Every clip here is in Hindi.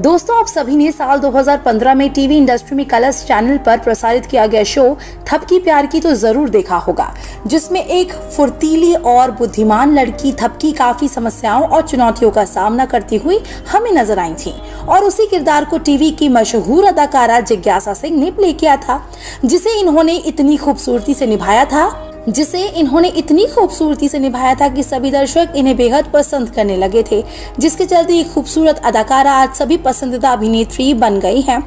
दोस्तों, आप सभी ने साल 2015 में टीवी इंडस्ट्री में कलर्स चैनल पर प्रसारित किया गया शो थपकी प्यार की तो ज़रूर देखा होगा, जिसमें एक फुर्तीली और बुद्धिमान लड़की थपकी काफ़ी समस्याओं और चुनौतियों का सामना करती हुई हमें नज़र आई थी और उसी किरदार को टीवी की मशहूर अदाकारा जिज्ञासा सिंह ने प्ले किया था, जिसे इन्होंने इतनी खूबसूरती से निभाया था। जिसे इन्होंने इतनी खूबसूरती से निभाया था कि सभी दर्शक इन्हें बेहद पसंद करने लगे थे, जिसके चलते ये खूबसूरत अदाकारा आज सभी पसंदीदा अभिनेत्री बन गई हैं।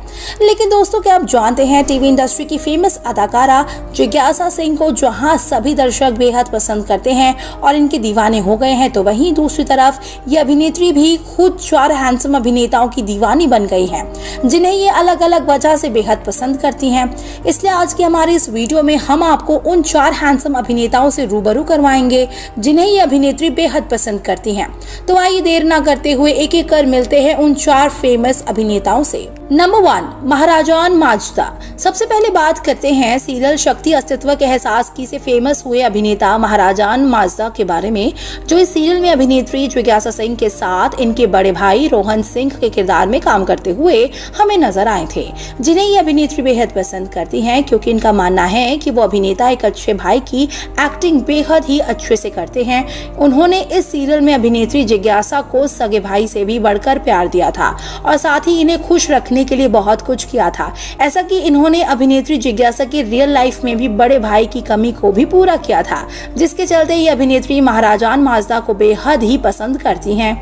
लेकिन दोस्तों, क्या आप जानते हैं टीवी इंडस्ट्री की फ़ेमस अदाकारा जिज्ञासा सिंह को, जहाँ सभी दर्शक बेहद पसंद करते हैं और इनके दीवाने हो गए हैं तो वहीं दूसरी तरफ़ ये अभिनेत्री भी खुद चार हैंडसम अभिनेताओं की दीवानी बन गई है, जिन्हें ये अलग अलग वजह से बेहद पसंद करती हैं। इसलिए आज की हमारे इस वीडियो में हम आपको उन चार हैंडसम हैंडसम अभिनेताओं से रूबरू करवाएँगे, जिन्हें ये अभिनेत्री बेहद पसंद करती हैं। तो आइए देर ना करते हुए एक एक कर मिलते हैं उन चार फ़ेमस अभिनेताओं से। नंबर वन महाराजान माजदा। सबसे पहले बात करते हैं सीरियल शक्ति अस्तित्व के एहसास की से फ़ेमस हुए अभिनेता महाराजान माजदा के बारे में, जो इस सीरियल में अभिनेत्री जिज्ञासा सिंह के साथ इनके बड़े भाई रोहन सिंह के किरदार में काम करते हुए हमें नज़र आए थे, जिन्हें ये अभिनेत्री बेहद पसंद करती हैं, क्योंकि इनका मानना है कि वो अभिनेता एक अच्छे भाई की एक्टिंग बेहद ही अच्छे से करते हैं। उन्होंने इस सीरियल में अभिनेत्री जिज्ञासा को सगे भाई से भी बढ़कर प्यार दिया था और साथ ही इन्हें खुश रखने के लिए बहुत कुछ किया था। ऐसा कि इन्होंने अभिनेत्री जिज्ञासा की रियल लाइफ में भी बड़े भाई की कमी को भी पूरा किया था, जिसके चलते ये अभिनेत्री महाराजान माजदा को बेहद ही पसंद करती हैं।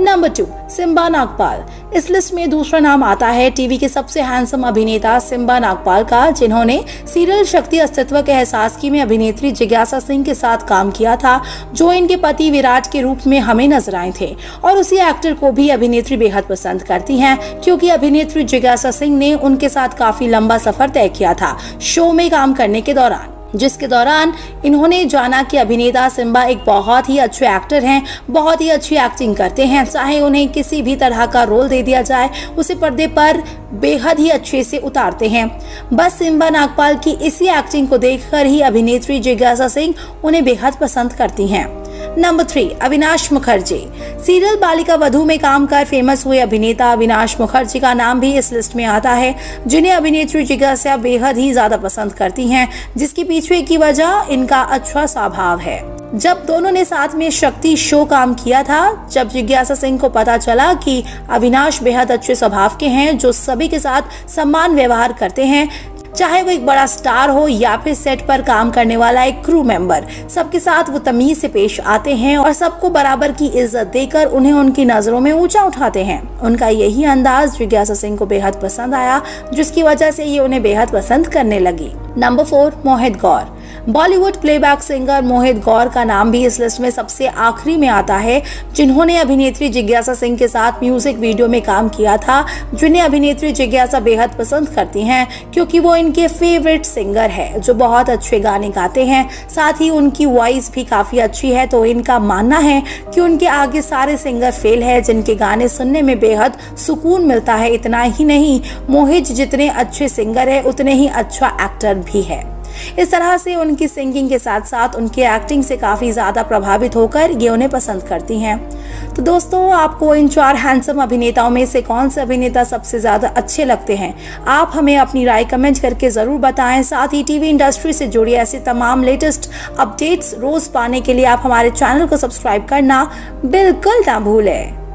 Number two Simba Nagpal. इस लिस्ट में दूसरा नाम आता है टीवी के सबसे हैंडसम अभिनेता सिम्बा नागपाल का, जिन्होंने सीरियल शक्ति अस्तित्व के एहसास की में अभिनेत्री जिज्ञासा सिंह के साथ काम किया था, जो इनके पति विराट के रूप में हमें नज़र आए थे। और उसी एक्टर को भी अभिनेत्री बेहद पसंद करती हैं, क्योंकि अभिनेत्री जिज्ञासा सिंह ने उनके साथ काफ़ी लंबा सफ़र तय किया था, शो में काम करने के दौरान। जिसके दौरान इन्होंने जाना कि अभिनेता सिम्बा एक बहुत ही अच्छे एक्टर हैं, बहुत ही अच्छी एक्टिंग करते हैं। चाहे उन्हें किसी भी तरह का रोल दे दिया जाए, उसे पर्दे पर बेहद ही अच्छे से उतारते हैं। बस सिम्बा नागपाल की इसी एक्टिंग को देखकर ही अभिनेत्री जिज्ञासा सिंह उन्हें बेहद पसंद करती हैं। Number three Avinash Mukherjee serial Balika Vadhu में काम कर फ़ेमस हुए अभिनेता अविनाश मुखर्जी का नाम भी इस लिस्ट में आता है, जिन्हें अभिनेत्री जिज्ञासा बेहद ही ज़्यादा पसंद करती हैं, जिसके पीछे की वजह इनका अच्छा स्वभाव है। जब दोनों ने साथ में शक्ति शो काम किया था, जब जिज्ञासा सिंह को पता चला कि अविनाश बेहद अच्छे स्वभाव के हैं, जो सभी के साथ सम्मान व्यवहार करते हैं चाहे वो एक बड़ा स्टार हो या फिर सेट पर काम करने वाला एक क्रू मेंबर सबके साथ वो तमीज से पेश आते हैं और सबको बराबर की इज़्ज़त देकर उन्हें उनकी नज़रों में ऊँचा उठाते हैं। उनका यही अंदाज जिज्ञासा सिंह को बेहद पसंद आया, जिसकी वजह से ये उन्हें बेहद पसंद करने लगी। Number four Mohit Gaur Bollywood playback singer Mohit Gaur का नाम भी इस लिस्ट में सबसे आखिरी में आता है, जिन्होंने अभिनेत्री जिज्ञासा सिंह के साथ म्यूज़िक वीडियो में काम किया था, जिन्हें अभिनेत्री जिज्ञासा बेहद पसंद करती हैं, क्योंकि वो इनके फेवरेट सिंगर है, जो बहुत अच्छे गाने गाते हैं। साथ ही उनकी वॉइस भी काफ़ी अच्छी है तो इनका मानना है कि उनके आगे सारे सिंगर फेल है, जिनके गाने सुनने में बेहद सुकून मिलता है। इतना ही नहीं, मोहित जितने अच्छे सिंगर है, उतने ही अच्छा एक्टर भी है। इस तरह से उनकी सिंगिंग के साथ साथ उनकी एक्टिंग से काफ़ी ज़्यादा प्रभावित होकर ये उन्हें पसंद करती हैं। तो दोस्तों, आपको इन चार हैंडसम अभिनेताओं में से कौन से अभिनेता सबसे ज़्यादा अच्छे लगते हैं? आप हमें अपनी राय कमेंट करके ज़रूर बताएँ। साथ ही टीवी इंडस्ट्री से जुड़ी ऐसे तमाम लेटेस्ट अपडेट्स रोज़ पाने के लिए आप हमारे चैनल को सब्सक्राइब करना बिल्कुल ना भूलें।